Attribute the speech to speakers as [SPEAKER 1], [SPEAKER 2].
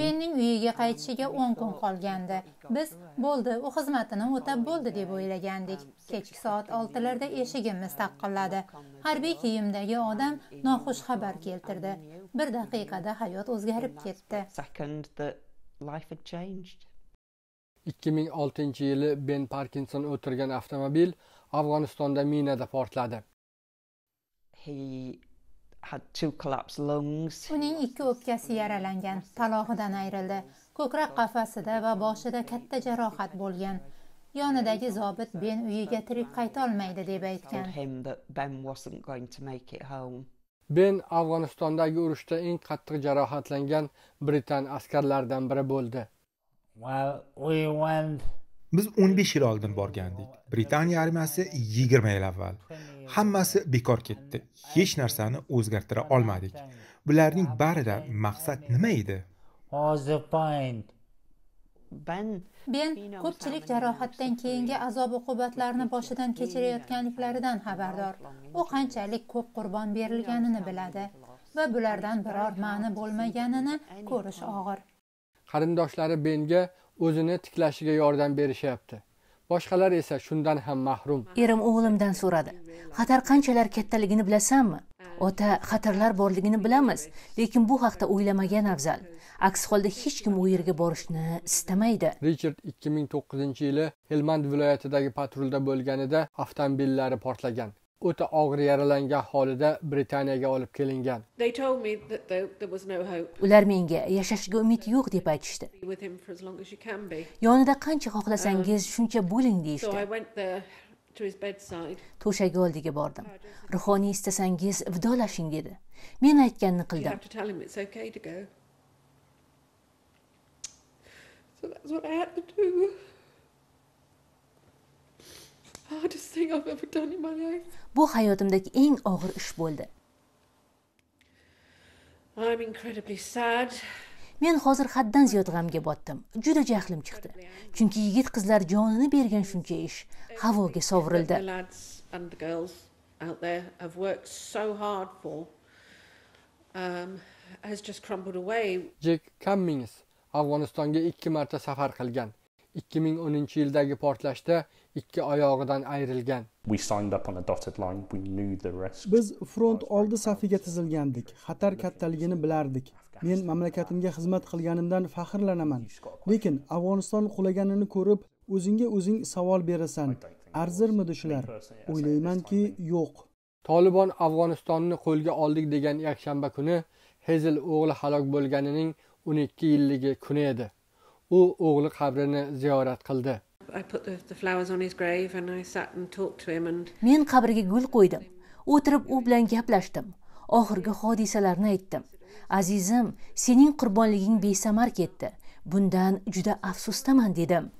[SPEAKER 1] benning uyiga qaytishiga 10 kun qolgandi biz bo'ldi u xizmatini o'tab bo'ldi deb o'ylagandik. Kechki soat 6larda eshigimiz taqilladi harbiy kiyimdagi odam noxush xabar keltirdi. Bir daqiqada hayot o'zgarib ketdi.
[SPEAKER 2] Second, that life had changed.
[SPEAKER 3] 2006 yili ben parkinson o'tirgan avtomobil afg'onistonda minada portladi.
[SPEAKER 2] He
[SPEAKER 1] uning ikki o'pkasi yaralangan talog'idan ayrildi ko'krak qafasida va boshida katta jarohat bo'lgan yonidagi zobit ben uyiga tirik qaytolmaydi deb aytgan
[SPEAKER 2] Told him that Ben wasn't going to make it home.
[SPEAKER 3] ben afg'onistondagi urushda eng qattiq jarohatlangan britan askarlaridan biri bo'ldi
[SPEAKER 4] Well, we went
[SPEAKER 5] Biz 15 yil oldin borgandik. Britaniya armiyasi 20 yil avval. Hammasi bekor ketdi. Hech narsani o'zgartira olmadik. Bularning barida maqsad nima edi?
[SPEAKER 2] ben
[SPEAKER 1] ko'pchilik jarohatdan keyingi azob uqubatlarni boshidan kechirayotganliklaridan xabardor u qanchalik ko'p qurbon berilganini biladi va bulardan biror ma'ni bo'lmaganini ko'rish og'ir.
[SPEAKER 3] Qarindoshlari benga o'zini tiklashiga yordam berishyapti. Boshqalar esa shundan ham mahrum.
[SPEAKER 6] Erim o'g'limdan so'radi xatar qanchalar kattaligini bilasanmi? Ota xatarlar borligini bilamiz lekin bu haqda o'ylamagan afzal. Aks holda hech kim u yerga borishni istamaydi.
[SPEAKER 3] Richard 2009 yili helmand viloyatidagi patrulda bo'lganida avtomobillari portlagan. O'ta og'ir yaralangan holida britaniyaga olib kelingan.
[SPEAKER 6] Ular menga yashashga umid yo'q deb aytishdi. Yonida qancha xohlasangiz shuncha bo'ling deyishdi to'shagi oldiga bordim ruhoniy istasangiz vidolashing dedi men aytganini qildim
[SPEAKER 7] have to tell him it's okay to go. So that's what I had to do. Hardest thing I've ever done in my life.
[SPEAKER 6] bu hayotimdagi eng og'ir ish bo'ldi
[SPEAKER 7] I'm incredibly sad.
[SPEAKER 6] Men hozir haddan ziyod g'amga botdim. Juda jahlim chiqdi. Chunki yigit qizlar jonini bergan shuncha ish havoga sovurildi.
[SPEAKER 7] Um,
[SPEAKER 3] jek kammings afg'onistonga ikki marta safar qilgan 2010 yildagi portlashda ikki oyog'idan ayrilgan.
[SPEAKER 8] We signed up on a dotted line. We knew the risk.
[SPEAKER 9] biz front oldi safiga tizilgandik. Xatar kattaligini bilardik. Men mamlakatimga xizmat qilganimdan faxrlanaman. Lekin afg'oniston qulaganini ko'rib o'zingga o'zing savol berasan. Arzirmidi shular o'ylaymanki yo'q.
[SPEAKER 3] Tolibon afg'onistonni qo'lga oldik degan yakshanba kuni hezel o'g'li halok bo'lganining 12 yilligi kuni edi u o'g'li qabrini ziyorat qildi.
[SPEAKER 7] I put the, the flowers on his grave and I sat and talked to him and
[SPEAKER 6] men qabrga gul qo'ydim. O'tirib u bilan gaplashdim. Oxirgi hodisalarni aytdim. Azizim sening qurbonliging besamar ketdi. Bundan juda afsusdaman dedim